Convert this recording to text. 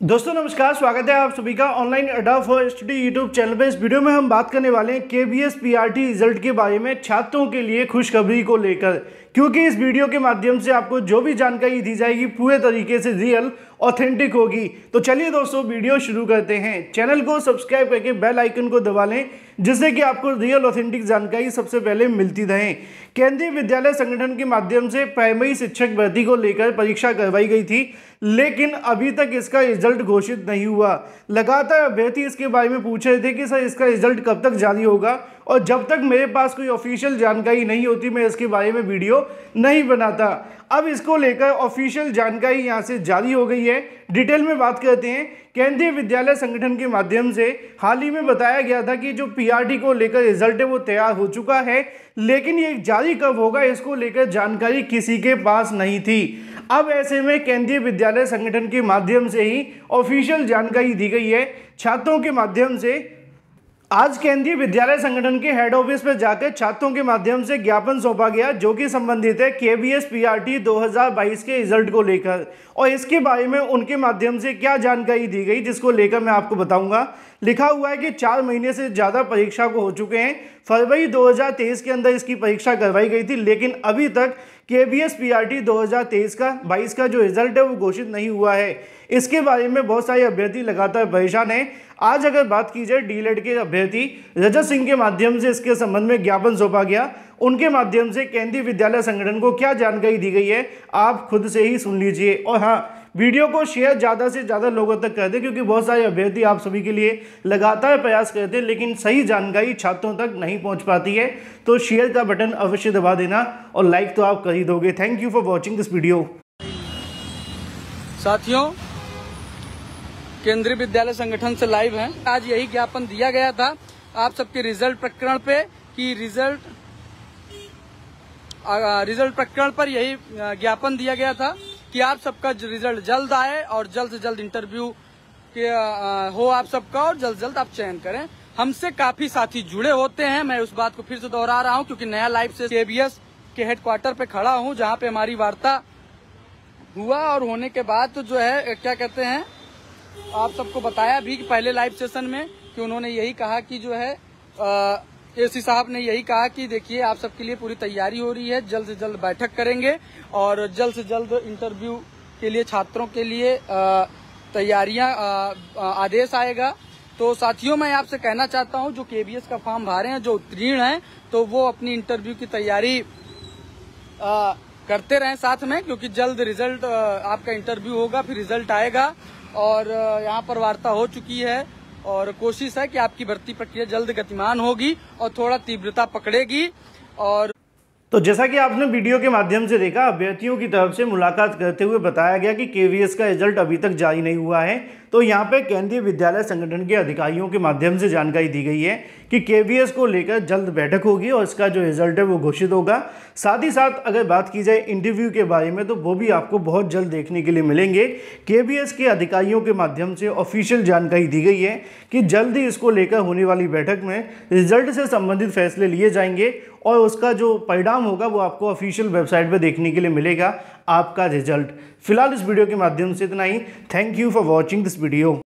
दोस्तों, नमस्कार, स्वागत है आप सभी का ऑनलाइन अडाफ स्टडी यूट्यूब चैनल पर इस वीडियो में हम बात करने वाले हैं K B S P R T result के बारे में छात्रों के लिए खुशखबरी को लेकर। क्योंकि इस वीडियो के माध्यम से आपको जो भी जानकारी दी जाएगी पूरे तरीके से रियल ऑथेंटिक होगी। तो चलिए दोस्तों, वीडियो शुरू करते हैं। चैनल को सब्सक्राइब करके बेल आइकन को दबा लें, जिससे कि आपको रियल ऑथेंटिक जानकारी सबसे पहले मिलती रहे। केंद्रीय विद्यालय संगठन के माध्यम से प्राइमरी शिक्षक भर्ती को लेकर परीक्षा करवाई गई थी, लेकिन अभी तक इसका रिज़ल्ट घोषित नहीं हुआ। लगातार अभ्यर्थी इसके बारे में पूछ रहे थे कि, सर, इसका रिज़ल्ट कब तक जारी होगा? और जब तक मेरे पास कोई ऑफिशियल जानकारी नहीं होती, मैं इसके बारे में वीडियो नहीं बनाता। अब इसको लेकर ऑफिशियल जानकारी यहाँ से जारी हो गई है। डिटेल में बात करते हैं। केंद्रीय विद्यालय संगठन के माध्यम से हाल ही में बताया गया था कि जो पीआरटी को लेकर रिज़ल्ट है, वो तैयार हो चुका है, लेकिन ये जारी कब होगा, इसको लेकर जानकारी किसी के पास नहीं थी। अब ऐसे में केंद्रीय विद्यालय संगठन के माध्यम से ही ऑफिशियल जानकारी दी गई है। छात्रों के माध्यम से आज केंद्रीय विद्यालय संगठन के हेड ऑफ़िस पर जाकर छात्रों के माध्यम से ज्ञापन सौंपा गया, जो कि संबंधित है K B S P R T दो हज़ार बाईस के रिज़ल्ट को लेकर। और इसके बारे में उनके माध्यम से क्या जानकारी दी गई, जिसको लेकर मैं आपको बताऊँगा। लिखा हुआ है कि चार महीने से ज़्यादा परीक्षा को हो चुके हैं। फरवरी 2023 के अंदर इसकी परीक्षा करवाई गई थी, लेकिन अभी तक K B S P R T दो हज़ार तेईस का, बाईस का जो रिज़ल्ट है, वो घोषित नहीं हुआ है। इसके बारे में बहुत सारे अभ्यर्थी लगातार परेशान हैं। आज अगर बात की जाए डी के अभ्यर्थी, रजत सिंह के माध्यम से इसके संबंध में ज्ञापन सौंपा गया। उनके माध्यम से केंद्रीय विद्यालय संगठन को क्या जानकारी दी गई है, आप खुद से ही सुन लीजिए। और हाँ वीडियो को शेयर ज़्यादा से ज़्यादा लोगों तक कर दें, क्योंकि बहुत सारे अभ्यर्थी आप सभी के लिए लगातार प्रयास करते हैं, लेकिन सही जानकारी छात्रों तक नहीं पहुँच पाती है। तो शेयर का बटन अवश्य दबा देना और लाइक तो आप कर ही दोगे। Thank you for watching this video साथियों, केंद्रीय विद्यालय संगठन से लाइव है। आज यही ज्ञापन दिया गया था आप सबके रिज़ल्ट प्रकरण पे कि रिज़ल्ट रिज़ल्ट प्रकरण पर यही ज्ञापन दिया गया था। कि आप सबका रिज़ल्ट जल्द आए और जल्द से जल्द इंटरव्यू हो आप सबका और जल्द जल्द आप चयन करें। हमसे काफ़ी साथी जुड़े होते हैं। मैं उस बात को फिर से दोहरा रहा हूँ क्योंकि नया लाइव से केबीएस के हेडक्वार्टर पे खड़ा हूँ, जहाँ पे हमारी वार्ता हुआ और होने के बाद तो जो है क्या कहते हैं, आप सबको बताया भी कि पहले लाइव सेशन में कि उन्होंने यही कहा कि जो है एसी साहब ने यही कहा कि देखिए, आप सबके लिए पूरी तैयारी हो रही है, जल्द से जल्द बैठक करेंगे और जल्द से जल्द इंटरव्यू के लिए, छात्रों के लिए तैयारियाँ आदेश आएगा। तो साथियों, मैं आपसे कहना चाहता हूँ, जो केबीएस का फॉर्म भरे हैं, जो उत्तीर्ण हैं तो वो अपनी इंटरव्यू की तैयारी करते रहें साथ में, क्योंकि जल्द रिज़ल्ट आपका इंटरव्यू होगा, फिर रिज़ल्ट आएगा और यहाँ पर वार्ता हो चुकी है। और कोशिश है कि आपकी भर्ती प्रक्रिया जल्द गतिमान होगी और थोड़ा तीव्रता पकड़ेगी और तो जैसा कि आपने वीडियो के माध्यम से देखा, अभ्यर्थियों की तरफ़ से मुलाकात करते हुए बताया गया कि केवीएस का रिज़ल्ट अभी तक जारी नहीं हुआ है। तो यहाँ पे केंद्रीय विद्यालय संगठन के अधिकारियों के माध्यम से जानकारी दी गई है कि केवीएस को लेकर जल्द बैठक होगी और इसका जो रिज़ल्ट है वो घोषित होगा। साथ ही साथ अगर बात की जाए इंटरव्यू के बारे में तो वो भी आपको बहुत जल्द देखने के लिए मिलेंगे। केवीएस के अधिकारियों के माध्यम से ऑफिशियल जानकारी दी गई है कि जल्द ही इसको लेकर होने वाली बैठक में रिज़ल्ट से संबंधित फैसले लिए जाएँगे और उसका जो परिणाम होगा वो आपको ऑफिशियल वेबसाइट पर देखने के लिए मिलेगा आपका रिज़ल्ट फ़िलहाल इस वीडियो के माध्यम से इतना ही। Thank you for watching this video